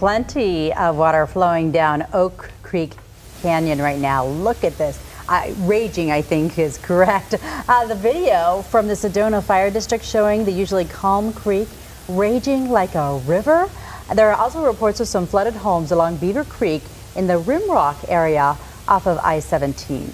plenty of water flowing down Oak Creek Canyon right now. Look at this. I, raging, I think, is correct. Uh, the video from the Sedona Fire District showing the usually calm creek raging like a river. There are also reports of some flooded homes along Beaver Creek in the Rimrock area off of I-17.